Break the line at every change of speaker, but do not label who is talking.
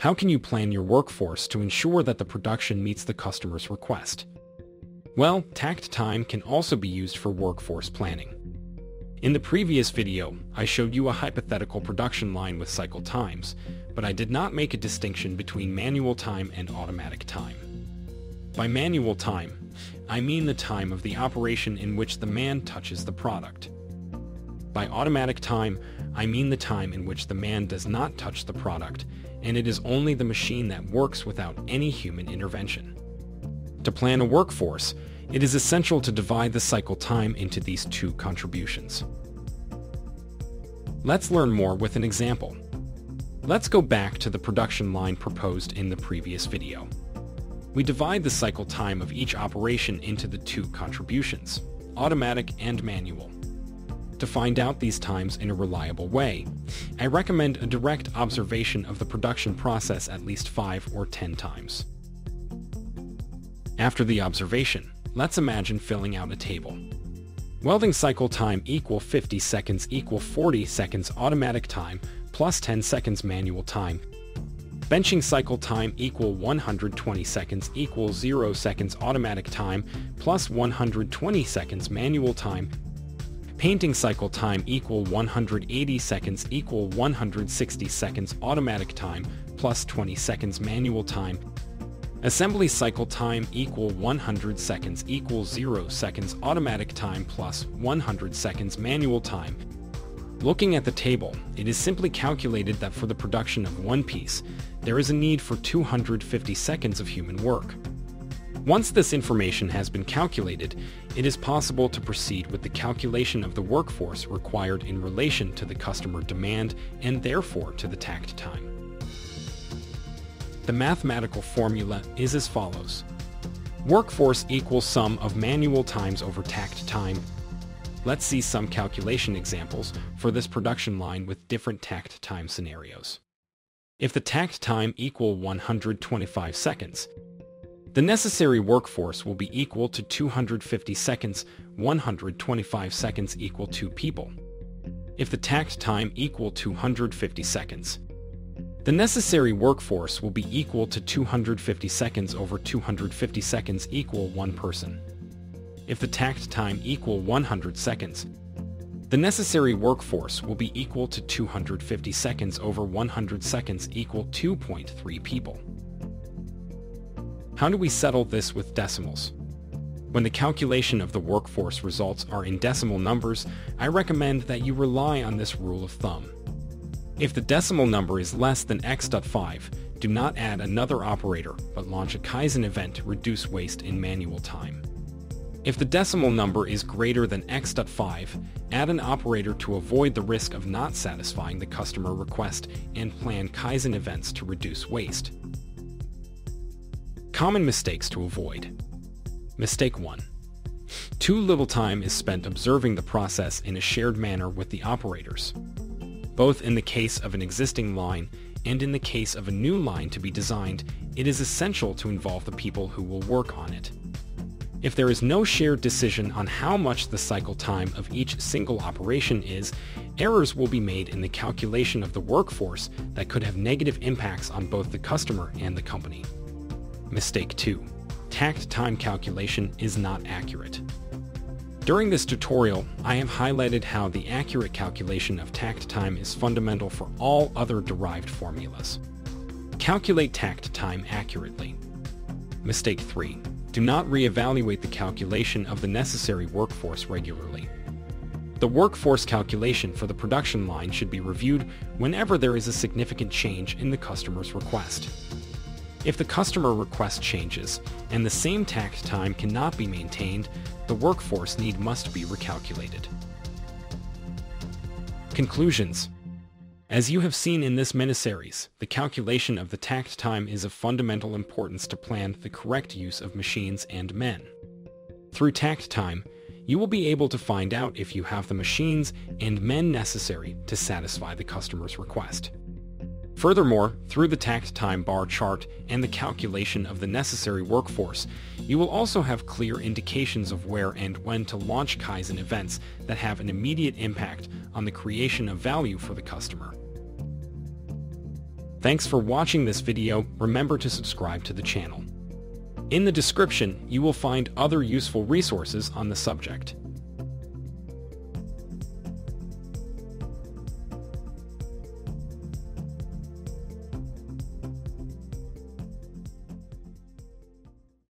How can you plan your workforce to ensure that the production meets the customer's request? Well, takt time can also be used for workforce planning. In the previous video, I showed you a hypothetical production line with cycle times, but I did not make a distinction between manual time and automatic time. By manual time, I mean the time of the operation in which the man touches the product. By automatic time, I mean the time in which the man does not touch the product, and it is only the machine that works without any human intervention. To plan a workforce, it is essential to divide the cycle time into these two contributions. Let's learn more with an example. Let's go back to the production line proposed in the previous video. We divide the cycle time of each operation into the two contributions, automatic and manual. To find out these times in a reliable way, I recommend a direct observation of the production process at least 5 or 10 times. After the observation, let's imagine filling out a table. Welding cycle time equal 50 seconds equal 40 seconds automatic time plus 10 seconds manual time. Benching cycle time equal 120 seconds equal 0 seconds automatic time plus 120 seconds manual time. Painting cycle time equal 180 seconds equal 160 seconds automatic time plus 20 seconds manual time. Assembly cycle time equal 100 seconds equals 0 seconds automatic time plus 100 seconds manual time. Looking at the table, it is simply calculated that for the production of one piece, there is a need for 250 seconds of human work. Once this information has been calculated, it is possible to proceed with the calculation of the workforce required in relation to the customer demand and therefore to the takt time. The mathematical formula is as follows. Workforce equals sum of manual times over takt time. Let's see some calculation examples for this production line with different takt time scenarios. If the takt time equal 125 seconds, the necessary workforce will be equal to 250 seconds, 125 seconds equal 2 people. If the takt time equal 250 seconds, the necessary workforce will be equal to 250 seconds over 250 seconds equal 1 person. If the takt time equal 100 seconds, the necessary workforce will be equal to 250 seconds over 100 seconds equal 2.3 people. How do we settle this with decimals? When the calculation of the workforce results are in decimal numbers, I recommend that you rely on this rule of thumb. If the decimal number is less than x.5, do not add another operator, but launch a Kaizen event to reduce waste in manual time. If the decimal number is greater than x.5, add an operator to avoid the risk of not satisfying the customer request and plan Kaizen events to reduce waste. Common mistakes to avoid. Mistake 1. Too little time is spent observing the process in a shared manner with the operators both in the case of an existing line and in the case of a new line to be designed, it is essential to involve the people who will work on it. If there is no shared decision on how much the cycle time of each single operation is, errors will be made in the calculation of the workforce that could have negative impacts on both the customer and the company. Mistake 2. Takt time calculation is not accurate. During this tutorial, I have highlighted how the accurate calculation of takt time is fundamental for all other derived formulas. Calculate takt time accurately. Mistake 3. Do not re-evaluate the calculation of the necessary workforce regularly. The workforce calculation for the production line should be reviewed whenever there is a significant change in the customer's request. If the customer request changes and the same takt time cannot be maintained, the workforce need must be recalculated. Conclusions As you have seen in this miniseries, the calculation of the takt time is of fundamental importance to plan the correct use of machines and men. Through takt time, you will be able to find out if you have the machines and men necessary to satisfy the customer's request. Furthermore, through the takt time bar chart and the calculation of the necessary workforce, you will also have clear indications of where and when to launch Kaizen events that have an immediate impact on the creation of value for the customer. Thanks for watching this video. Remember to subscribe to the channel. In the description, you will find other useful resources on the subject.